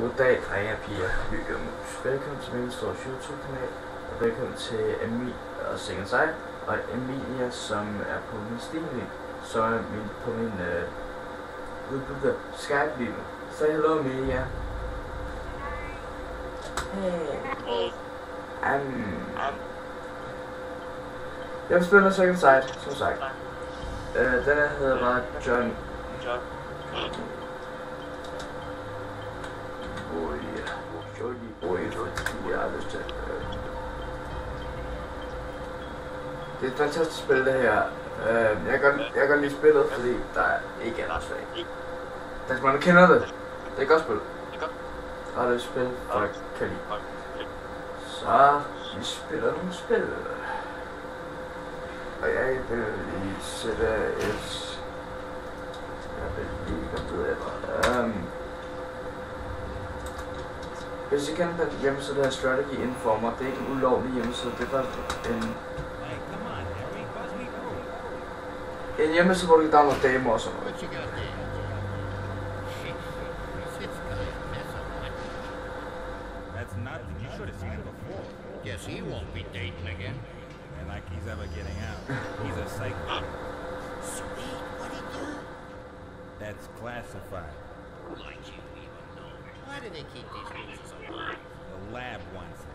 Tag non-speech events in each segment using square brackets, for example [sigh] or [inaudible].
Goddag, drenge og piger, hygge og mus. Velkommen til min store YouTube-kanal, og velkommen til Emil og Sikken sig, og Emilia, som er på min stigning, som er min, på min øh, udbytte Skype lige nu. Say hello, Emilia. Hey. Um, jeg spiller Second Sight, som sagt. Øh, den her hedder bare John. Boy, jeg har lyst til at øh. Det er et fantastisk spil, det her. Øh, jeg, kan, jeg kan godt lide spillet, fordi der ikke er ret svag. Der skal man kender det. Det er et godt spil. Og det er et spil, folk kan lide. Så vi spiller nogle spil. Og jeg vil lige sætte et... Hvis I kender den hjemmeside, der er Strategy Informer, det er ikke en ulovlig hjemmeside, det er bare en, en hjemmeside, hvor du kan downloade demoer og sådan noget. What you got there? This guy's messing with That's nothing. You should have seen it before. Guess he won't be dating again. And like he's ever getting out. He's a psycho. Sweet, what'd he do? That's classified. Like you even know. Why do they keep these rules so high? The lab wants it.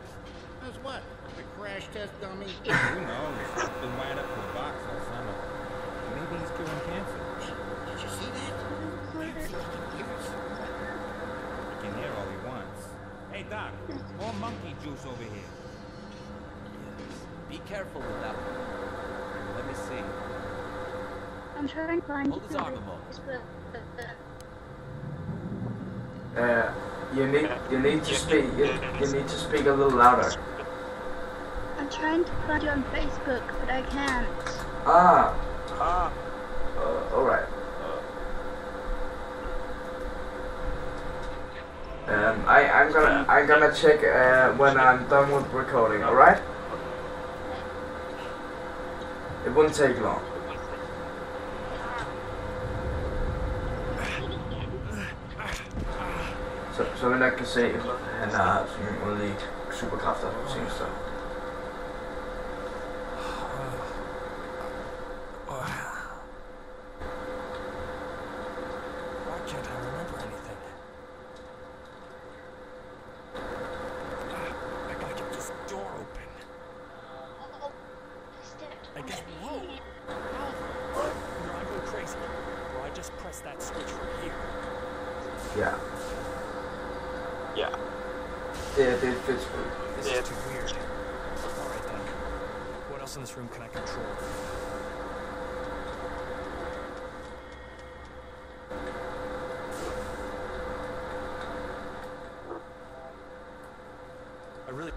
As what? The crash test dummy? Who knows? He's been wired up in a box all summer. Maybe he's curing cancer. Did you see that? Nancy, he can hear us. He can hear all he wants. Hey, Doc, more monkey juice over here. Yes. Be careful with that one. Let me see. I'm trying to find Hold his arm a moment. but Uh, you need you need to speak you, you need to speak a little louder. I'm trying to find you on Facebook, but I can't. Ah. Ah. Uh, all right. Um, I I'm gonna I'm gonna check uh, when I'm done with recording. All right. It won't take long. Så, så vi nok kan se, at han har sådan underlige superkræfter på seneste. Why can't I remember anything? Ah, I gotta get this door open. I guess. Whoa! Alva! Either I go crazy, or I just press that switch from here. Ja. Ja. Det, det et fedt spil. This is too weird. Alright then. What else in this room can I control? I really.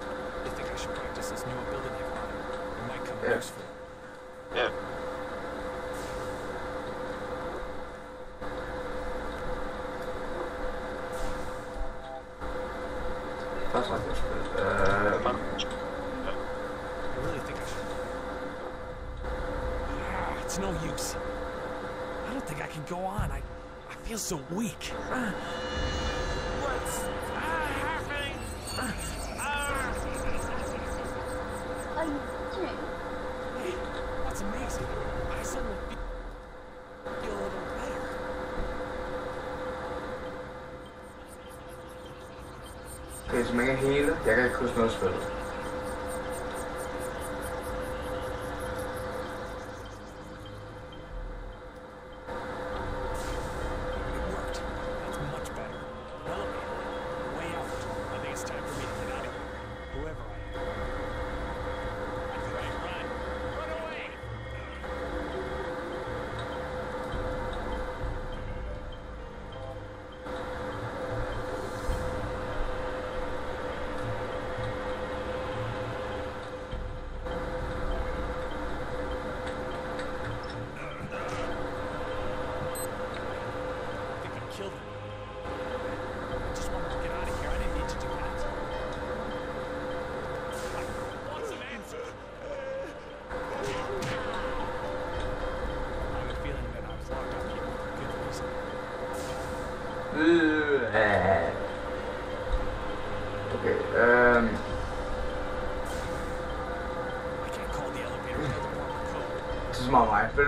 I think I should practice this new ability of mine. It might come in Yeah. useful. Ret godt spil. Øh, I really think I should. It's no use. I don't think I can go on. I, I feel so weak. Ah. What's ah, happening? Ah, ah. Are you doing? Hey, that's amazing. I suddenly feel, feel a little better. Okay, så man kan hele. Jeg kan ikke huske noget af spillet.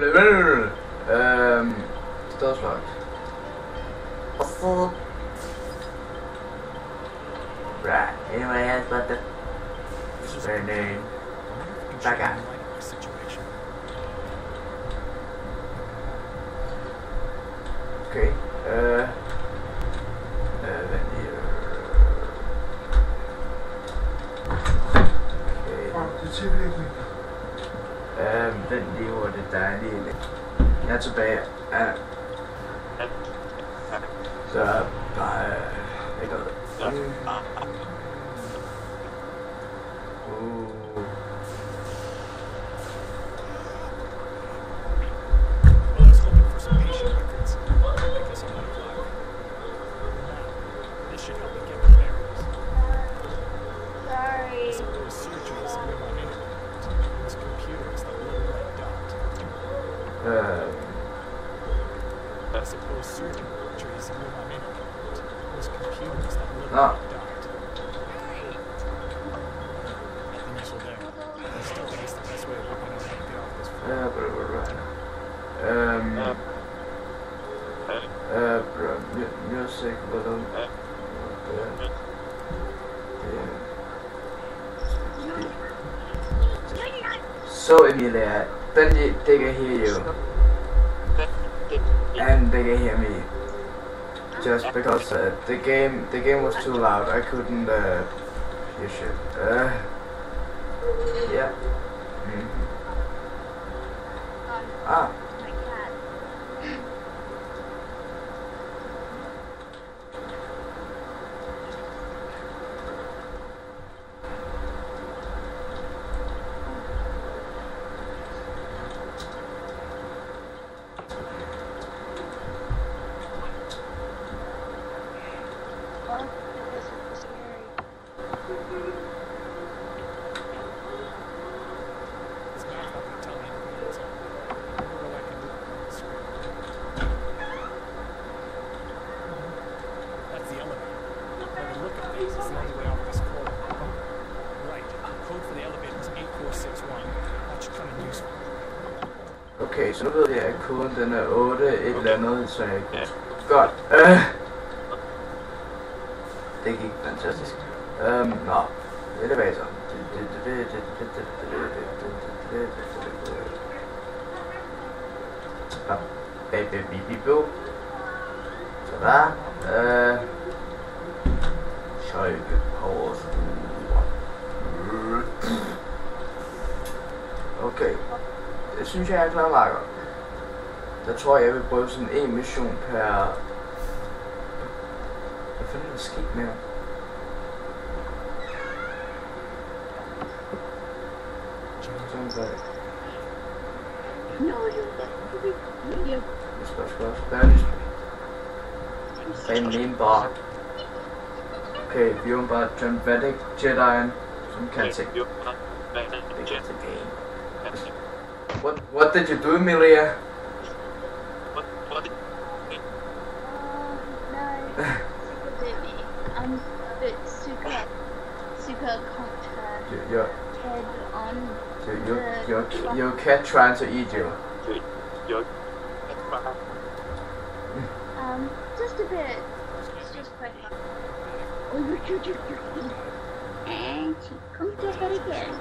Og um, så... Right, anyway, that's about the... Spending... Back out. Okay. Øh, vent lige. Okay. Øhm, vent lige hurtigt, der er lige lidt. Jeg er tilbage. Ja. Så, bare... Øh, ikke noget. So Emilia, then you, they can hear you. And they can hear me. Just because uh, the game the game was too loud, I couldn't uh, hear shit. Uh, yeah. Mhm. Ah, okay, så nu ved jeg, at koden den er 8 et eller andet, så jeg kan... Godt. Øh. Det gik fantastisk. Øhm, nå. Elevator. Baby, baby, boo. Sådan. Øh. Skypepause. Okay. Det synes jeg, jeg er klar meget godt. Jeg tror, jeg vil prøve sådan en mission per... Hvad fanden er der sket med? Sådan så. Jeg skal også også være lidt. Bag den ene bar. Okay, vi er bare John Vedic Jedi'en, som kan se. Det kan se game. What, what did you do, Emilia? Uh, no, forgive me. I'm a bit super, super contra You, your, head on. your, your, your, your cat trying to eat you. Um, just a bit. It's just quite fun. Oh, you you you you. And she comes to head again.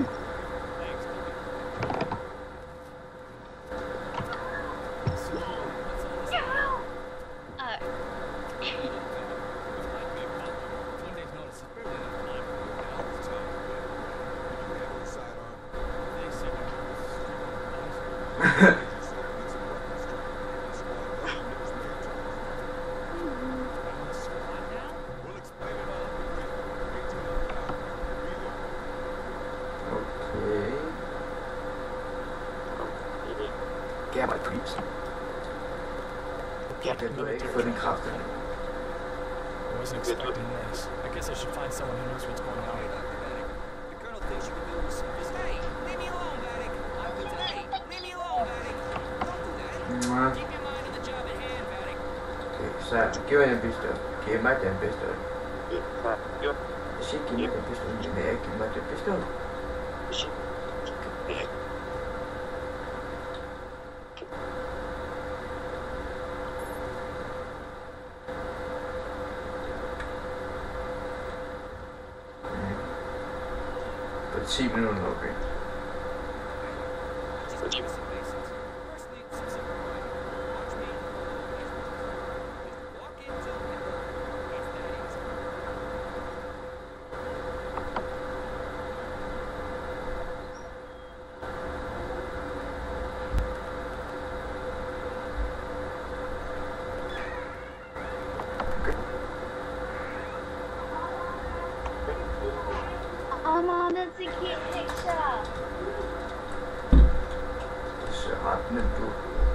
I wasn't expecting this. I guess I should find someone who knows what's going on. The colonel thinks you can do this. Hey, leave me alone, Vattic. I would today. leave me alone, Vattic. Don't do that. Mm. Keep your mind on the job at hand, Vattic. Sen güvenin pistol. Kime den pistol? give Sen güvenin pistol. give Kime den pistol? But she knew Loki. हाथ में दो।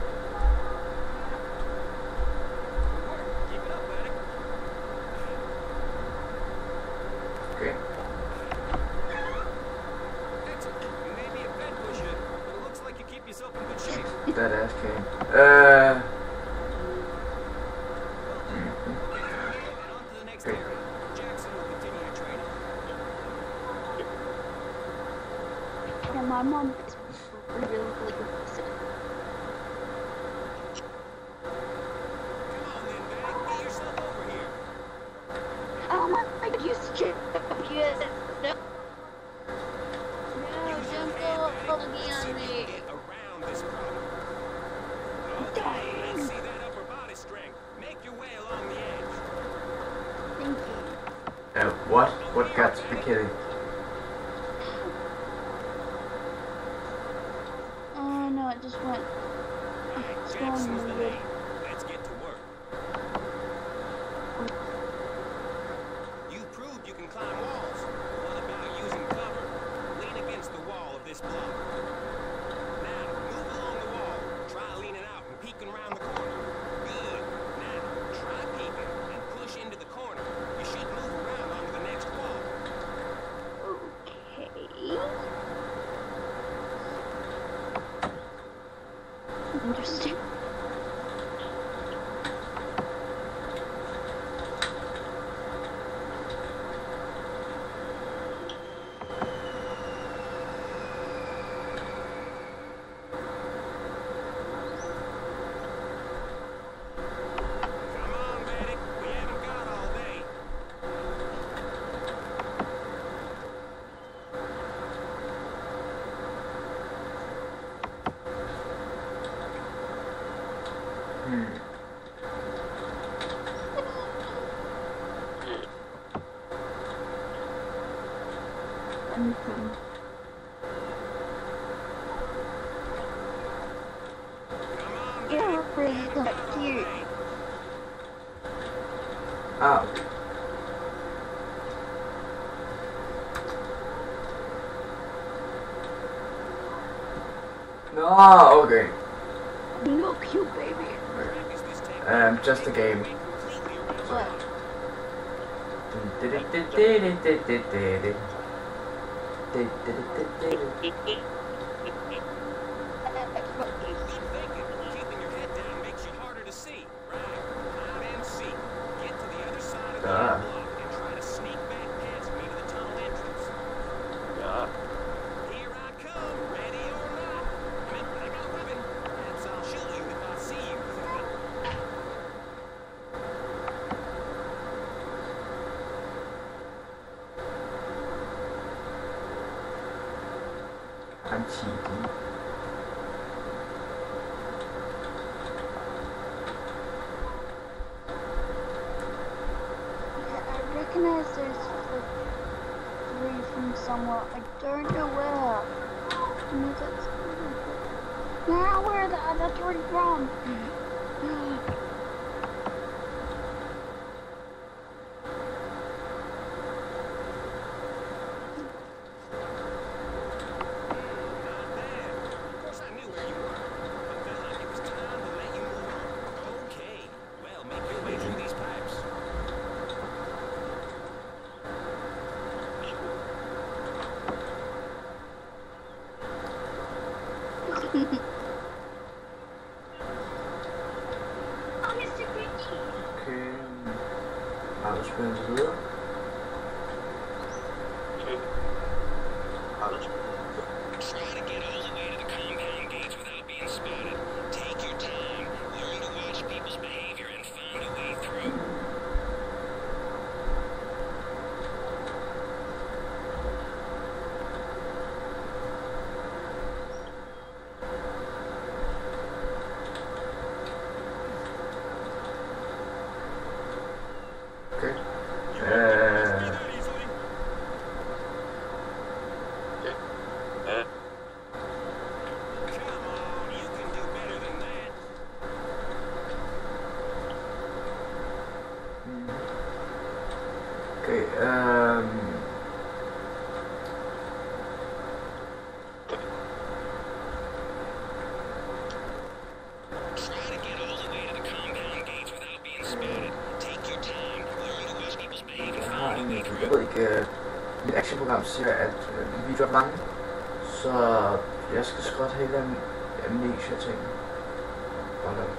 but cute. Oh. No, okay. No cute baby. Um, just a game. What? Now where the other three from? Mm-hmm. [gasps] [gasps] [gasps] Alle spielen höher. Okay. Alle spielen. Okay. You Øh, that easily? Come on, you can do better than that. okay, øhm... Try to get all the way to the compound gates without being spotted. Take your time, learn to watch people's behavior, Jeg har find a en, way jeg through. ved ikke, øh, mit actionprogram siger, at øh, videoer er lange, så jeg skal skrotte hele am- amnesia-ting. Hold op.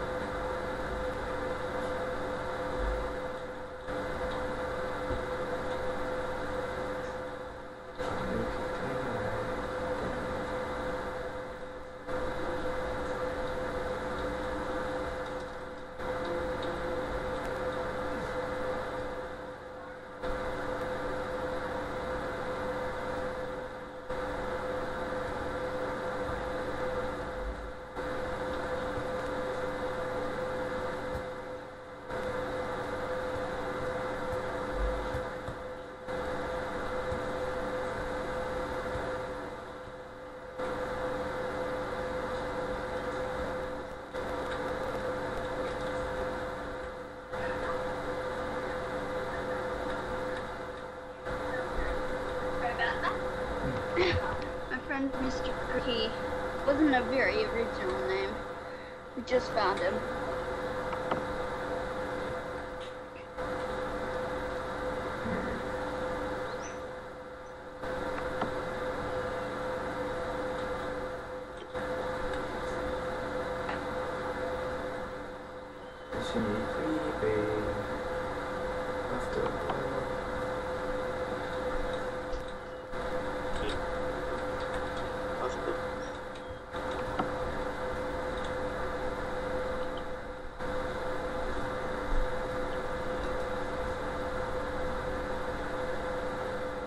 My friend Mr. He wasn't a very original name. We just found him. Is he creepy? After all.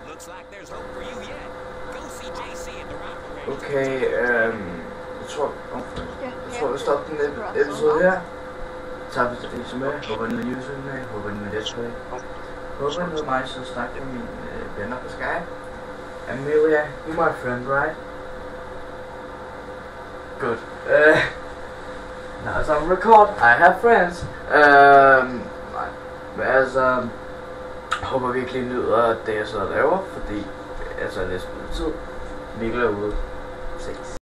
Looks like there's hope for you yet. Go see JC at the rifle range. Okay, øhm, jeg tror, Yeah, jeg tror, vi stopper den ep- episode her. Tak fordi du så med. Håber, den er YouTube med. Håber, den er Let's Play. Håber, den er mig, så snakke med mine øh, venner på Skype. Amelia, you my friend, right? Good. Uh, now [laughs] as I'm record, I have friends. Um, nej. Men altså, håber virkelig, I nyder det, jeg sidder og laver, fordi altså, næsten tid. Mikkel er ude. Ses.